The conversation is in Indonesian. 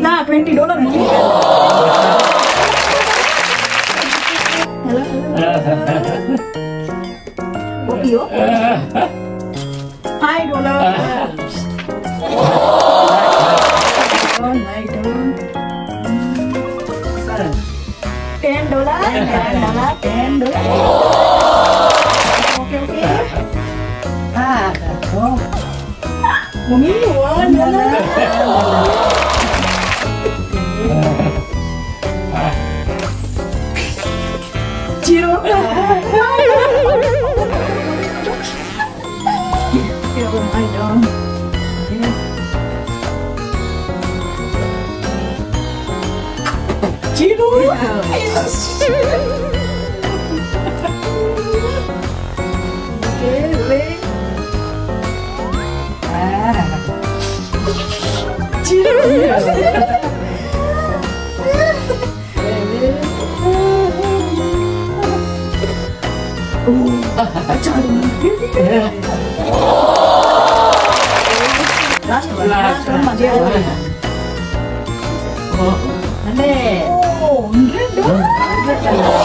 Nah, 20 dollar mungkin. Kopi yo. Hi dollar. Oh, my turn. Ten dollar, ten 我没有啊，你们呢？哎，激动！哎呀， 라스트 라스트 네. 오, 언제요?